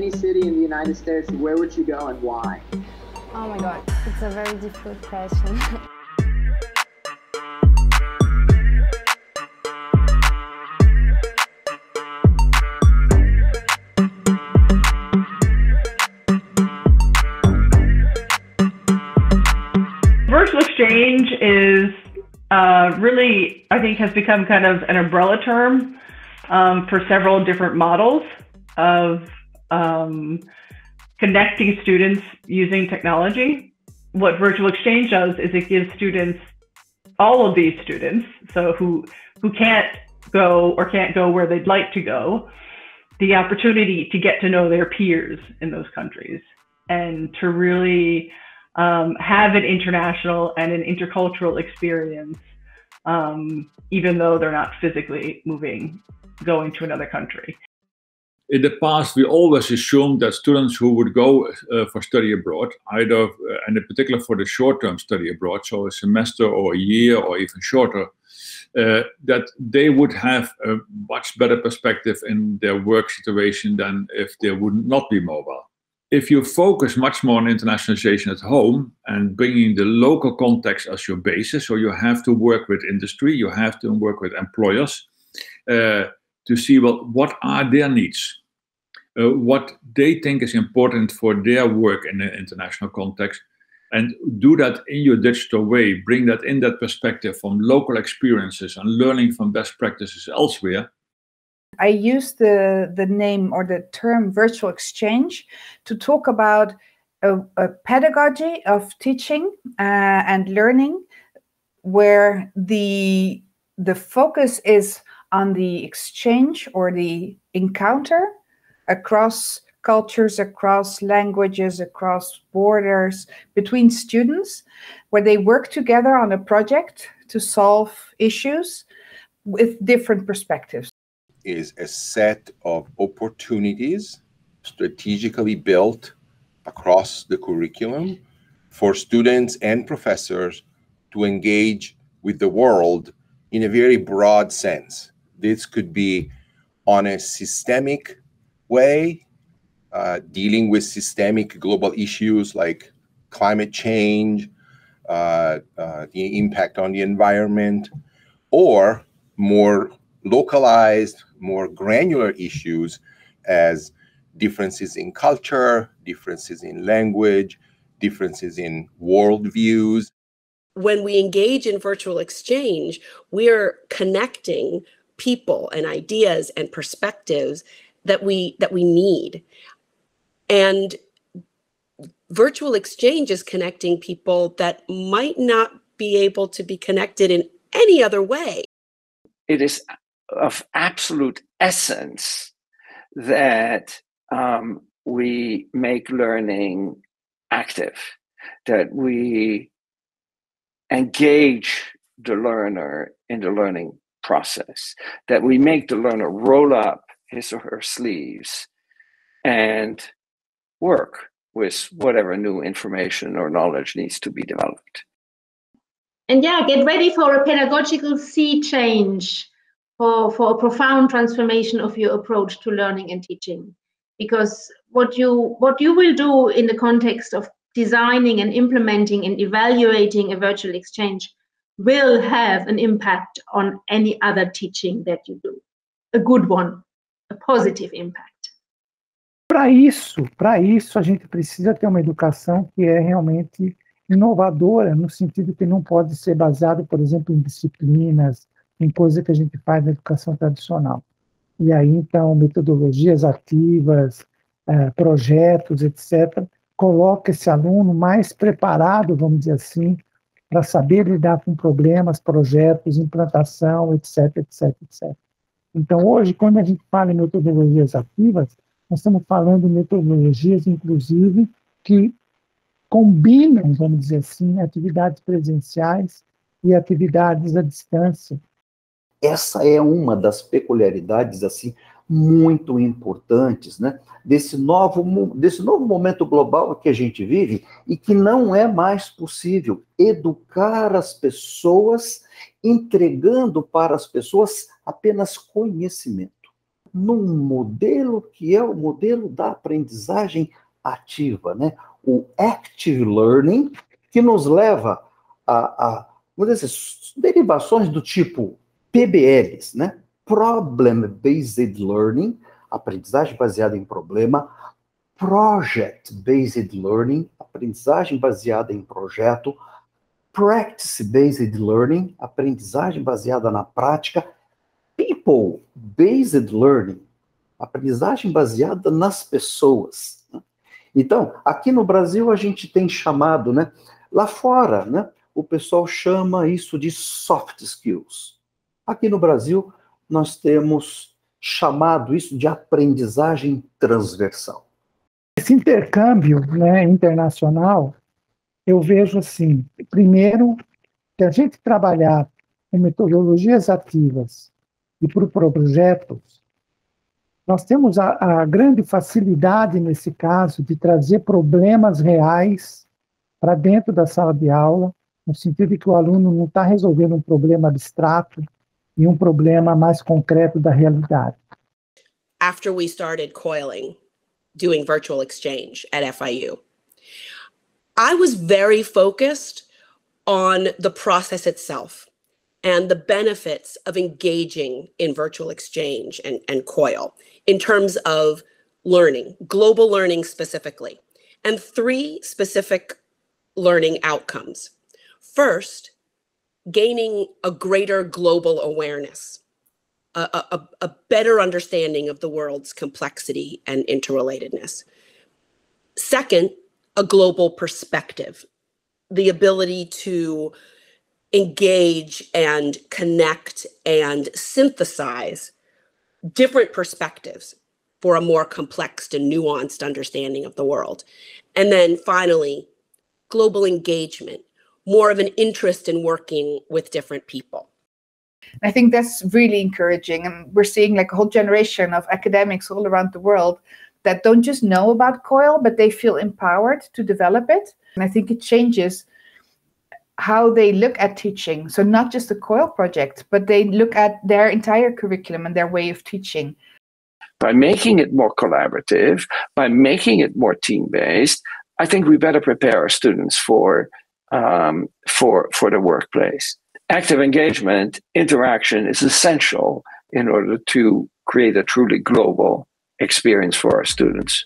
could visit any city in the United States, where would you go and why? Oh my god, it's a very difficult question. Virtual exchange is uh, really, I think, has become kind of an umbrella term um, for several different models of um, connecting students using technology. What virtual exchange does is it gives students, all of these students, so who who can't go or can't go where they'd like to go, the opportunity to get to know their peers in those countries and to really um, have an international and an intercultural experience, um, even though they're not physically moving, going to another country. In the past, we always assumed that students who would go uh, for study abroad, either, uh, and in particular for the short term study abroad, so a semester or a year or even shorter, uh, that they would have a much better perspective in their work situation than if they would not be mobile. If you focus much more on internationalization at home and bringing the local context as your basis, so you have to work with industry, you have to work with employers uh, to see well what are their needs, uh, what they think is important for their work in the international context, and do that in your digital way. Bring that in that perspective from local experiences and learning from best practices elsewhere I use the, the name or the term virtual exchange to talk about a, a pedagogy of teaching uh, and learning where the, the focus is on the exchange or the encounter across cultures, across languages, across borders between students, where they work together on a project to solve issues with different perspectives is a set of opportunities strategically built across the curriculum for students and professors to engage with the world in a very broad sense. This could be on a systemic way, uh, dealing with systemic global issues like climate change, uh, uh, the impact on the environment, or more localized, more granular issues as differences in culture, differences in language, differences in worldviews. When we engage in virtual exchange, we're connecting people and ideas and perspectives that we that we need. And virtual exchange is connecting people that might not be able to be connected in any other way. It is of absolute essence that um, we make learning active, that we engage the learner in the learning process, that we make the learner roll up his or her sleeves and work with whatever new information or knowledge needs to be developed. And yeah, get ready for a pedagogical sea change for, for a profound transformation of your approach to learning and teaching. Because what you what you will do in the context of designing and implementing and evaluating a virtual exchange will have an impact on any other teaching that you do. A good one, a positive impact. Para isso, para isso a gente precisa ter uma educação que é realmente inovadora no sentido que não pode ser baseado, por exemplo, em disciplinas em coisa que a gente faz na educação tradicional. E aí, então, metodologias ativas, é, projetos, etc., coloca esse aluno mais preparado, vamos dizer assim, para saber lidar com problemas, projetos, implantação, etc, etc, etc. Então, hoje, quando a gente fala em metodologias ativas, nós estamos falando de metodologias, inclusive, que combinam, vamos dizer assim, atividades presenciais e atividades à distância, essa é uma das peculiaridades assim muito importantes, né, desse novo desse novo momento global que a gente vive e que não é mais possível educar as pessoas entregando para as pessoas apenas conhecimento. num modelo que é o modelo da aprendizagem ativa, né? O active learning, que nos leva a, a vamos dizer, derivações do tipo PBLs, né? Problem Based Learning, aprendizagem baseada em problema, Project Based Learning, aprendizagem baseada em projeto, Practice Based Learning, aprendizagem baseada na prática, People Based Learning, aprendizagem baseada nas pessoas. Então, aqui no Brasil a gente tem chamado, né? Lá fora, né? O pessoal chama isso de soft skills. Aqui no Brasil, nós temos chamado isso de aprendizagem transversal. Esse intercâmbio né, internacional, eu vejo assim: primeiro, que a gente trabalhar com metodologias ativas e por projetos, nós temos a, a grande facilidade, nesse caso, de trazer problemas reais para dentro da sala de aula, no sentido de que o aluno não está resolvendo um problema abstrato um problema mais concreto da realidade. After we started coiling, doing virtual exchange at FIU, I was very focused on the process itself and the benefits of engaging in virtual exchange and, and COIL in terms of learning, global learning specifically, and three specific learning outcomes. First, gaining a greater global awareness, a, a, a, better understanding of the world's complexity and interrelatedness. Second, a global perspective, the ability to engage and connect and synthesize different perspectives for a more complex and nuanced understanding of the world. And then finally, global engagement, more of an interest in working with different people. I think that's really encouraging. And we're seeing like a whole generation of academics all around the world that don't just know about COIL, but they feel empowered to develop it. And I think it changes how they look at teaching. So not just the COIL project, but they look at their entire curriculum and their way of teaching. By making it more collaborative, by making it more team-based, I think we better prepare our students for um, for for the workplace. Active engagement, interaction is essential in order to create a truly global experience for our students.